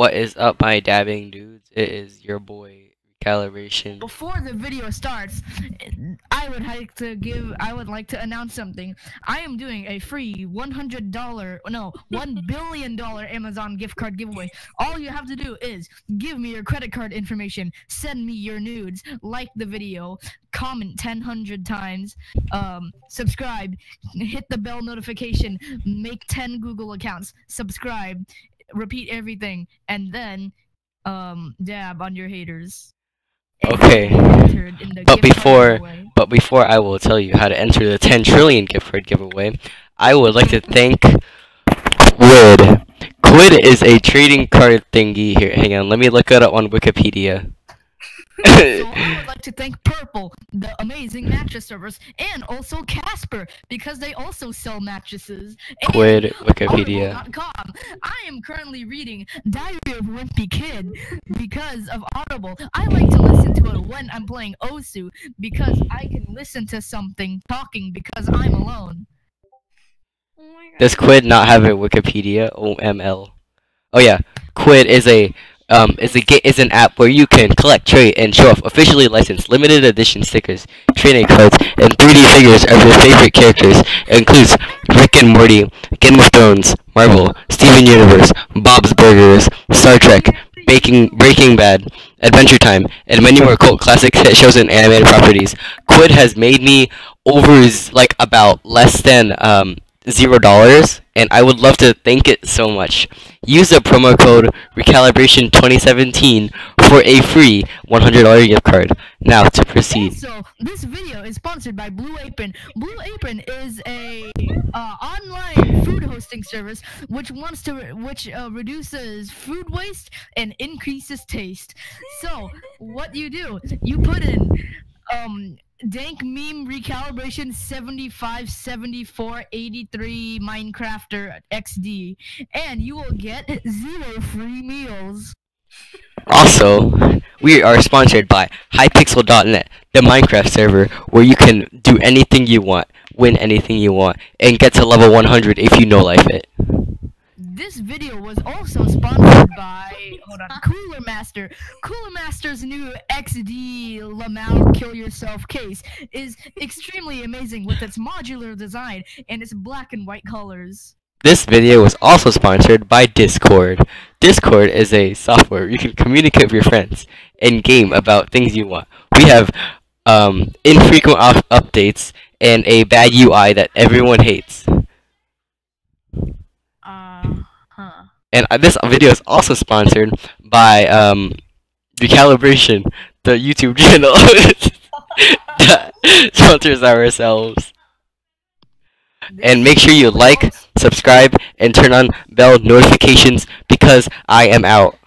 What is up, my dabbing dudes? It is your boy Calibration. Before the video starts, I would like to give I would like to announce something. I am doing a free $100 no, 1 billion dollar Amazon gift card giveaway. All you have to do is give me your credit card information, send me your nudes, like the video, comment 10 times, um, subscribe, hit the bell notification, make 10 Google accounts, subscribe, repeat everything, and then um dab on your haters. Okay. you'll be entered in the But before-. But before I will tell you how to enter the 10 trillion gift card giveaway, I would like to thank Quidd. Quidd is a trading card thingy. Here, hang on. Let me look it up on Wikipedia. So I would like to thank Purple, the amazing mattress servers, and also Casper because they also sell mattresses. And Quidd Wikipedia. I am currently reading Diary of a Wimpy Kid because of Audible. I like to listen to it when I'm playing Osu because I can listen to something talking because I'm alone. Oh Does Quidd not have a Wikipedia? OML. Oh yeah, Quidd is a um is a is an app where you can collect, trade, and show off officially licensed limited edition stickers, trading cards, and 3D figures of your favorite characters. It includes Rick and Morty, Game of Thrones, Marvel, Steven Universe, Bob's Burgers, Star Trek, Baking Breaking Bad, Adventure Time, and many more cult classic hit shows and animated properties. Quidd has made me over like about less than um zero dollars and I would love to thank it so much. Use the promo code recalibration 2017 for a free $100 gift card. Now to proceed. So this video is sponsored by Blue Apron. Blue Apron is a uh, online food hosting service which wants to which uh, reduces food waste and increases taste. So, what you do, you put in um dank meme recalibration 75 74 83 minecrafter xd and you will get zero free meals Also, we are sponsored by hypixel.net, the Minecraft server where you can do anything you want, win anything you want, and get to level 100 if you know life it. This video was also sponsored by hold on Cooler Master. Cooler Master's new XD Lamau Kill Yourself case is extremely amazing with its modular design and its black and white colors. This video was also sponsored by Discord. Discord is a software you can communicate with your friends and game about things you want. We have um, infrequent up- updates and a bad UI that everyone hates. Uh huh. And uh, this video is also sponsored by um, Recalibration, the YouTube channel that sponsors ourselves. And make sure you like, subscribe, and turn on bell notifications because I am out.